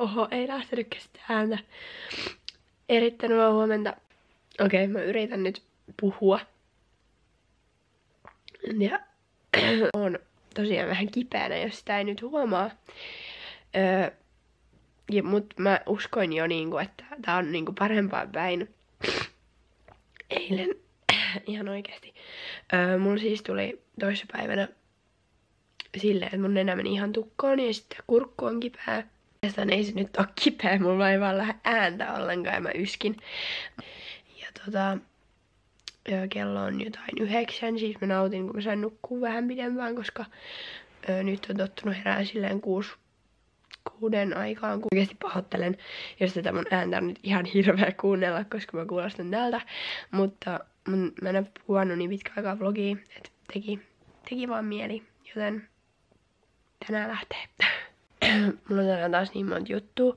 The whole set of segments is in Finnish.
Oho, ei lähtenyt kestää ääntä. Erittäin hyvää huomenta. Okei, okay, mä yritän nyt puhua. Ja on tosiaan vähän kipeänä, jos sitä ei nyt huomaa. Öö, ja, mut mä uskoin jo, niinku, että tää on niinku parempaa päin. Eilen, ihan oikeesti. Öö, mulla siis tuli toissapäivänä silleen, että mun nenä meni ihan tukkoon ja sitten kurkku on kipeä. Oikeastaan ei se nyt ole kipeä, mulla ei vaan lähde ääntä ollenkaan ja mä yskin. Ja tota, kello on jotain yhdeksän, siis mä nautin, kun mä sain nukkua vähän pidempään, koska ö, nyt on tottunut herää silleen kuusi, kuuden aikaan. Oikeasti pahoittelen, jos tätä mun ääntä on nyt ihan hirveä kuunnella, koska mä kuulostan tältä. Mutta mun, mä en ole kuvannut niin pitkä aikaa vlogia, että teki, teki vaan mieli, joten tänään lähtee. Mulla on tänään taas niin monta juttua,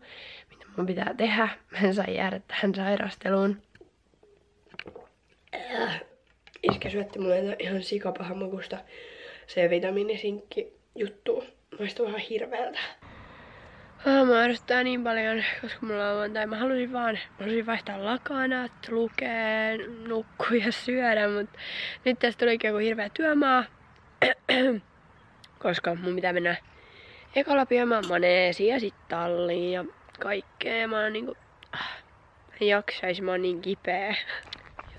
mitä mun pitää tehdä. Mä en saa jäädä tähän sairasteluun. Iskä syötti mulle ihan sikapahan makusta C-vitamiinisinkki juttu. Maistuu ihan hirveältä. Ah, mä ärsyttää niin paljon, koska mulla on, tai mä halusin vaan, mä halusin vaihtaa lakanat, lukea, nukkua ja syödä, mutta nyt tästä tuli joku hirveä työmaa, koska mun pitää mennä ekalla piamaan maneesiin ja sit talliin ja kaikkea. Mä oon niinku, ah, en jaksaisi, mä oon niin kipeä.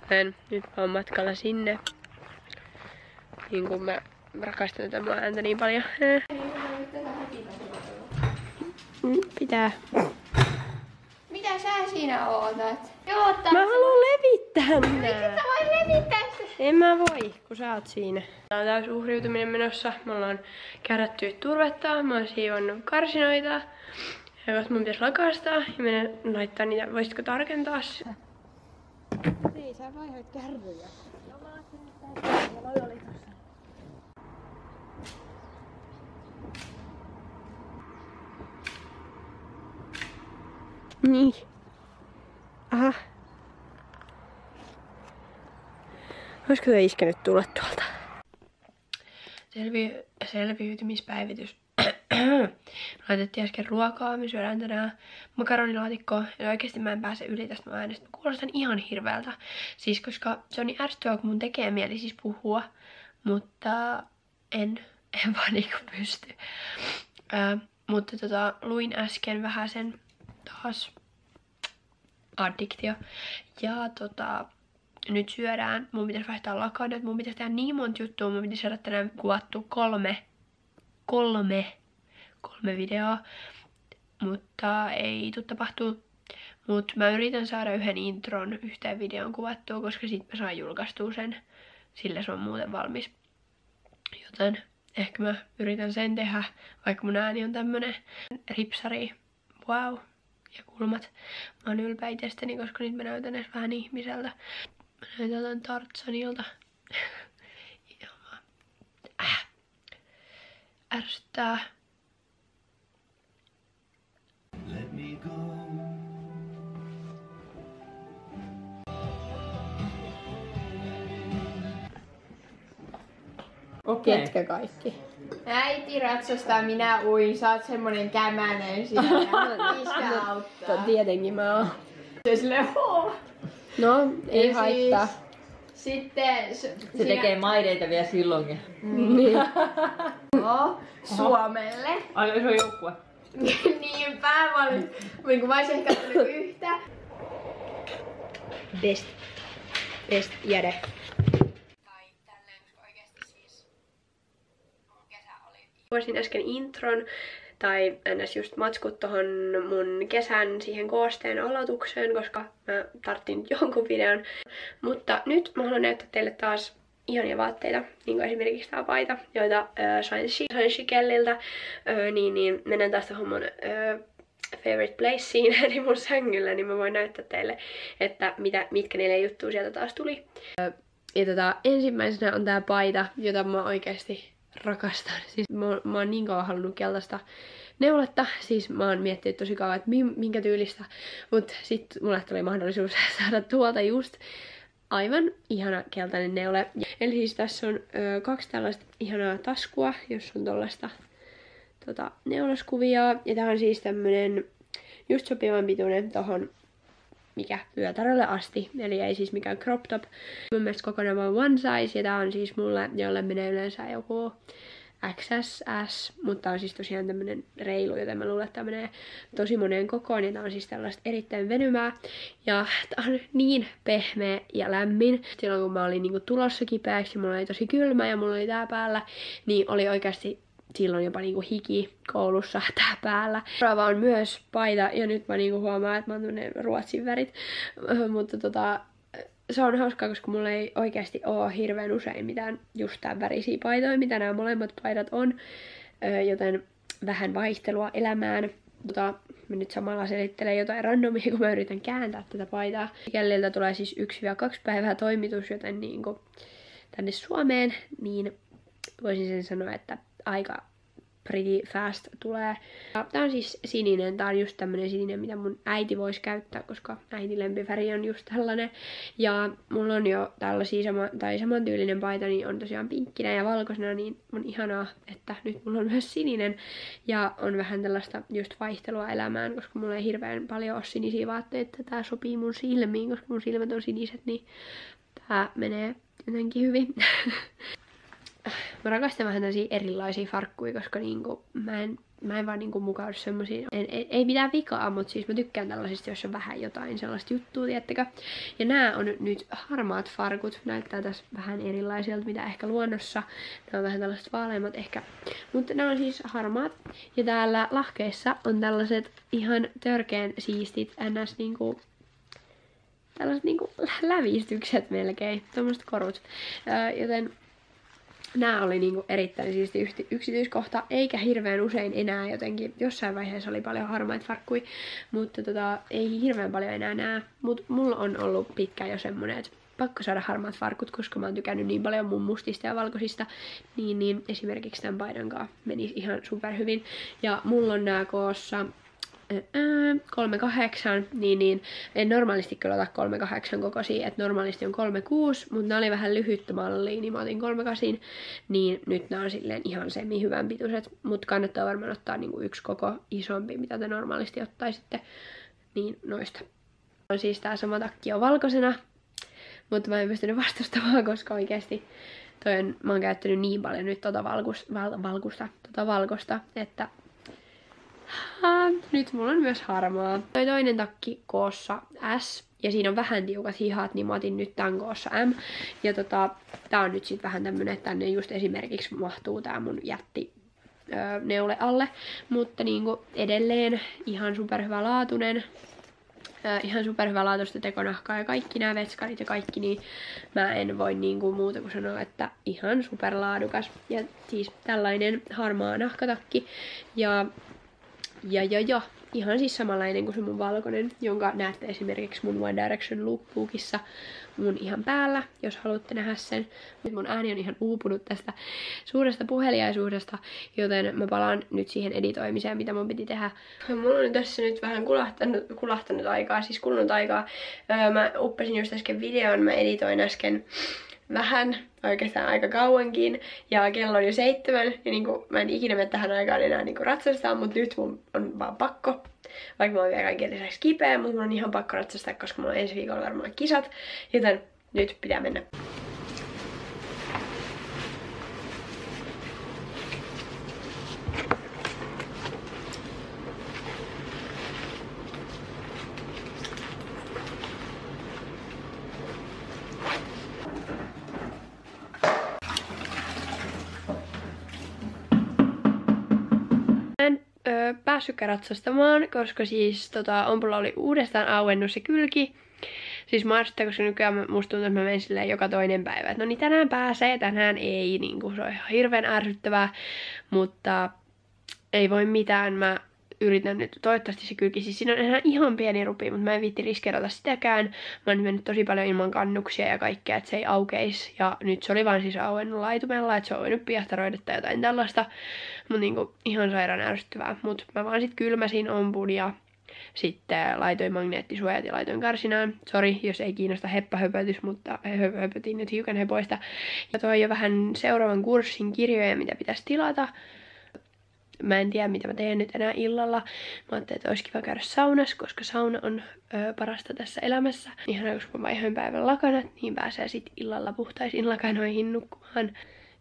Joten nyt mä oon matkalla sinne. Niin kun mä rakastan tätä mun ääntä niin paljon. Mm, pitää. Mitä sä siinä ootat? Joo, Mä haluan levittää nää. En mä voi, kun sä oot siinä. Tää on täys uhriutuminen menossa. Me ollaan kärätty turvetta, mä oon siivonnut karsinoita. Ja koska mun pitäisi lakastaa ja mennä laittaa niitä. Voisitko tarkentaa sitä? Ei, sä vaihoit kärryjä. Niin. Aha. Olisiko se iskenyt tulla tuolta? Selvi- selviytymispäivitys. Laitettiin äsken ruokaa, me syödään tänään makaronilaatikkoa. Ja oikeesti mä en pääse yli tästä mä äänestä. Mä kuulostan ihan hirveältä. Siis koska se on niin ärsyttävää, kun mun tekee mieli siis puhua. Mutta en, en vaan niinku pysty. Ää, mutta tota, luin äsken vähän sen taas addiktio. Ja tota, nyt syödään, mun pitäisi vaihtaa lakanat, mun pitäisi tehdä niin monta juttua, mun pitäisi saada tänään kuvattu kolme, kolme, kolme videoa, mutta ei tuu tapahtuu. Mut mä yritän saada yhden intron yhteen videon kuvattua, koska sit mä saan julkaistua sen, sillä se on muuten valmis. Joten ehkä mä yritän sen tehdä, vaikka mun ääni on tämmönen ripsari. Wow ja kulmat. Mä oon ylpeä itsestäni, koska nyt mä näytän edes vähän ihmiseltä. Mä näytän Tartsanilta. ja mä... Äh. Ärsyttää. Let me go. Okei. Ketkä kaikki? Äiti ratsastaa, minä uin, sä oot semmonen kämänen siinä iskä auttaa. Tietenkin mä oon. Se silleen, hoo. No, ei Ja haittaa. Siis, sitten Se siinä- tekee maireita vielä silloinkin. Niin. Joo, Suomelle. Ai, se on joukkue. Niinpä, mä olin, niin kuin mä olisin ehkä ottanut yhtä. Best. Best jäde. Siis mun kesä oli Voisin äsken intron tai ns. just matskut tohon mun kesän siihen koosteen aloitukseen, koska mä tarttin jonkun videon. Mutta nyt mä haluan näyttää teille taas ihania vaatteita, niin kuin esimerkiksi tää paita, joita äh, sain, Shi- sain Shikelliltä, äh, niin, niin mennään taas tohon mun äh, favorite placeen, eli mun sängyllä, niin mä voin näyttää teille, että mitä, mitkä neljä juttua sieltä taas tuli. Ja tota, ensimmäisenä on tää paita, jota mä oikeasti rakastan. Siis mä, mä oon niin kauan halunnut keltaista neuletta. Siis mä oon miettinyt tosi kauan, että min- minkä tyylistä. Mut sit mulle tuli mahdollisuus saada tuolta just aivan ihana keltainen neule. Eli siis tässä on ö, kaksi tällaista ihanaa taskua, jos on tollaista tota, neulaskuvia. Ja tää on siis tämmönen just sopivan pituinen tohon mikä vyötärölle asti, eli ei siis mikään crop top. Mun mielestä kokonaan vaan one size, ja tää on siis mulle, jolle menee yleensä joku XSS, mutta on siis tosiaan tämmönen reilu, joten mä luulen, että tämä menee tosi moneen kokoon, ja tää on siis tällaista erittäin venymää, ja tää on niin pehmeä ja lämmin. Silloin kun mä olin niinku tulossa kipeäksi, mulla oli tosi kylmä ja mulla oli tää päällä, niin oli oikeasti silloin jopa niinku hiki koulussa tää päällä. Seuraava on myös paita, ja nyt mä niinku huomaan, että mä oon ruotsin värit, mutta tota, se on hauskaa, koska mulla ei oikeasti ole hirveän usein mitään just tämän värisiä paitoja, mitä nämä molemmat paidat on, joten vähän vaihtelua elämään. Tota, mä nyt samalla selittelen jotain randomia, kun mä yritän kääntää tätä paitaa. Kelliltä tulee siis 1-2 päivää toimitus, joten niin kuin tänne Suomeen, niin voisin sen sanoa, että aika pretty fast tulee. Ja tää on siis sininen, tää on just tämmönen sininen, mitä mun äiti voisi käyttää, koska äiti lempiväri on just tällainen. Ja mulla on jo tällaisia sama, tai samantyylinen paita, niin on tosiaan pinkkinä ja valkoisena, niin on ihanaa, että nyt mulla on myös sininen. Ja on vähän tällaista just vaihtelua elämään, koska mulla ei hirveän paljon ole sinisiä vaatteita, tää sopii mun silmiin, koska mun silmät on siniset, niin tää menee jotenkin hyvin. mä rakastan vähän tällaisia erilaisia farkkuja, koska niinku, mä en mä en vaan niinku mukaudu semmoisiin, ei, ei, ei mitään vikaa, mutta siis mä tykkään tällaisista, jos on vähän jotain sellaista juttua, tiettäkö. Ja nämä on nyt harmaat farkut, näyttää tässä vähän erilaisilta, mitä ehkä luonnossa. Nämä on vähän tällaiset vaaleimmat ehkä, mutta nämä on siis harmaat. Ja täällä lahkeissa on tällaiset ihan törkeen siistit ns. Niinku, tällaiset niinku lävistykset melkein, tämmöiset korut. Öö, joten nämä oli niinku erittäin siisti yksityiskohta, eikä hirveän usein enää jotenkin, jossain vaiheessa oli paljon harmaita farkkui, mutta tota, ei hirveän paljon enää nää. Mutta mulla on ollut pitkään jo semmonen, että pakko saada harmaat farkut, koska mä oon tykännyt niin paljon mun mustista ja valkoisista, niin, niin esimerkiksi tämän paidan kanssa menisi ihan superhyvin. Ja mulla on nää koossa 38, niin, niin en normaalisti kyllä ota 38 kokoisia, että normaalisti on 36, mutta nämä oli vähän lyhyttä mallia, niin mä otin 38, niin nyt nämä on silleen ihan semi hyvän pituiset, mutta kannattaa varmaan ottaa niinku yksi koko isompi, mitä te normaalisti ottaisitte, niin noista. On siis tää sama takki on valkoisena, mutta mä en pystynyt vastustamaan, koska oikeasti toi on, mä oon käyttänyt niin paljon nyt tota valkus, val, valkusta, tota valkosta, että nyt mulla on myös harmaa. Toi toinen takki koossa S. Ja siinä on vähän tiukat hihat, niin mä otin nyt tän koossa M. Ja tota, tää on nyt sit vähän tämmönen, että tänne just esimerkiksi mahtuu tää mun jätti öö, neule alle. Mutta niinku edelleen ihan superhyvä laatunen. Ihan superhyvä laatuista tekonahkaa ja kaikki nämä vetskarit ja kaikki, niin mä en voi niinku muuta kuin sanoa, että ihan superlaadukas. Ja siis tällainen harmaa nahkatakki. Ja ja, ja, ja ihan siis samanlainen kuin se mun valkoinen, jonka näette esimerkiksi mun One Direction lookbookissa mun ihan päällä, jos haluatte nähdä sen. Nyt mun ääni on ihan uupunut tästä suuresta puheliaisuudesta, joten mä palaan nyt siihen editoimiseen, mitä mun piti tehdä. Mulla on tässä nyt vähän kulahtanut, kulahtanut aikaa, siis kulunut aikaa. mä uppesin just äsken videon, mä editoin äsken vähän, oikeastaan aika kauankin, ja kello on jo seitsemän, ja niinku, mä en ikinä mene tähän aikaan enää niinku ratsastaa, mutta nyt mun on vaan pakko. Vaikka mä oon vielä kaiken lisäksi kipeä, mutta mun on ihan pakko ratsastaa, koska mulla on ensi viikolla varmaan kisat, joten nyt pitää mennä. Päässytkään ratsastamaan, koska siis tota, Ompulla oli uudestaan auennut se kylki. Siis Marsta, koska nykyään musta tuntuu, että mä menen silleen joka toinen päivä. Et no niin tänään pääsee, tänään ei, niin kuin se on ihan hirveän ärsyttävää. Mutta ei voi mitään, mä yritän nyt, toivottavasti se kylki, siis siinä on enää ihan pieni rupi, mutta mä en viitti riskeerata sitäkään. Mä oon mennyt tosi paljon ilman kannuksia ja kaikkea, että se ei aukeisi. Ja nyt se oli vaan siis auennut laitumella, että se on voinut piahtaroida tai jotain tällaista. Mutta niinku ihan sairaan ärsyttävää. Mutta mä vaan sit kylmäsin ompun ja sitten laitoin magneettisuojat ja laitoin karsinaan. Sori, jos ei kiinnosta heppähöpötys, mutta höpötin nyt hiukan hepoista. Ja toi jo vähän seuraavan kurssin kirjoja, mitä pitäisi tilata mä en tiedä mitä mä teen nyt enää illalla. Mä ajattelin, että olisi kiva käydä saunassa, koska sauna on ö, parasta tässä elämässä. Ihan kun mä vaihoin päivän lakanat, niin pääsee sit illalla puhtaisiin lakanoihin nukkumaan.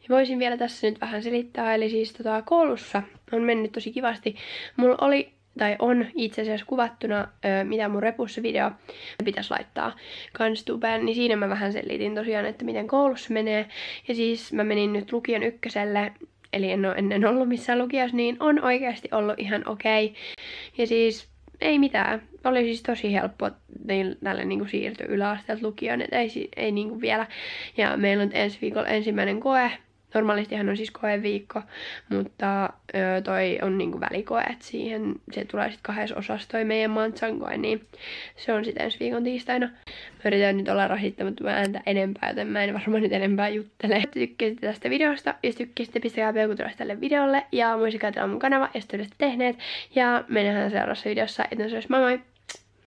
Ja voisin vielä tässä nyt vähän selittää, eli siis tota, koulussa on mennyt tosi kivasti. Mulla oli tai on itse asiassa kuvattuna, ö, mitä mun repussa video pitäisi laittaa kans tubeen, niin siinä mä vähän selitin tosiaan, että miten koulussa menee. Ja siis mä menin nyt lukion ykköselle, eli en ole ennen ollut missään lukiossa, niin on oikeasti ollut ihan okei. Okay. Ja siis ei mitään. Oli siis tosi helppo niin, tälle niin siirtyä yläasteelta lukioon, että ei, ei niin kuin vielä. Ja meillä on ensi viikolla ensimmäinen koe, Normaalistihan on siis koeviikko, mutta ö, toi on niinku välikoe, että siihen se tulee sitten kahdessa osassa toi meidän Mantsan koe, niin se on sitten ensi viikon tiistaina. Mä yritän nyt olla rasittamatta ääntä enempää, joten mä en varmaan nyt enempää juttele. Jos tykkäsitte tästä videosta, jos tykkäsitte, pistäkää peukutulosta tälle videolle ja muistakaa teillä mun kanava, jos te olette tehneet. Ja mennään seuraavassa videossa, että se olisi moi moi!